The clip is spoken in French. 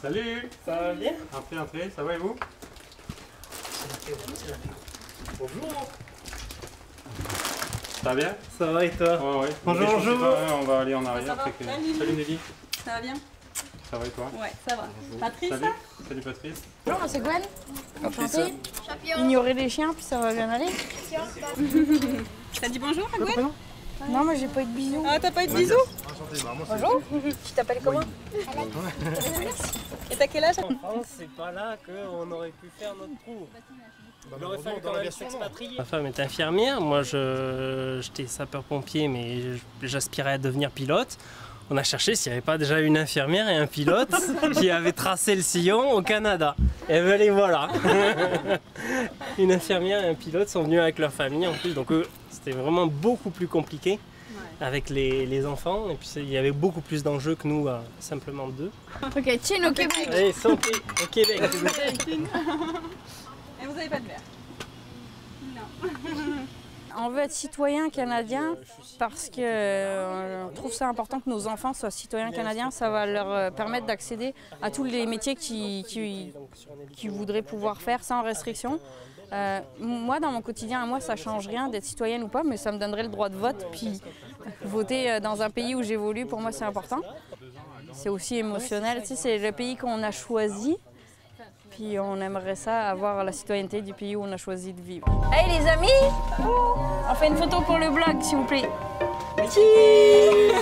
Salut. Ça va bien? Entrez, entrez, ça va et vous? Bonjour. Ça va bien? Ça va et toi? Ouais, ouais. Bonjour, bonjour. On va aller en arrière. Ça va? fait que- Salut. Salut Nelly, Ça va bien? Ça va et toi? Ouais, ça va. Patrice, Salut, salut Patrice. Bonjour, c'est Gwen. Enchantée. Ignorer les chiens, puis ça va bien aller. T'as dit bonjour à Gwen? Non, moi j'ai pas eu de bisous. Ah, t'as pas eu de bisous? Bonjour. Tu t'appelles comment Et t'as quel âge En France, c'est pas là qu'on aurait pu faire notre trou. Il aurait fallu quand même s'expatrier. Ma femme est infirmière, moi je, j'étais sapeur-pompier mais j'aspirais à devenir pilote. On a cherché s'il n'y avait pas déjà une infirmière et un pilote qui avaient tracé le sillon au Canada. Et ben les voilà. une infirmière et un pilote sont venus avec leur famille en plus, donc c'était vraiment beaucoup plus compliqué avec les, les enfants. Et puis il y avait beaucoup plus d'enjeux que nous, à simplement deux. Ok, tiens au Québec. Allez, santé au Québec. Et vous avez pas de verre? On veut être citoyen canadien parce que euh, on trouve ça important que nos enfants soient citoyens canadiens. Ça va leur euh, permettre d'accéder à tous les métiers qu'ils qui, qu'ils voudraient pouvoir faire sans restriction. Euh, moi, dans mon quotidien, à moi, ça change rien d'être citoyenne ou pas, mais ça me donnerait le droit de vote. Puis voter euh, dans un pays où j'évolue, pour moi, c'est important. C'est aussi émotionnel. C'est le pays qu'on a choisi. Puis on aimerait ça avoir la citoyenneté du pays où on a choisi de vivre. Hey les amis On fait une photo pour le blog, s'il vous plaît. Cheese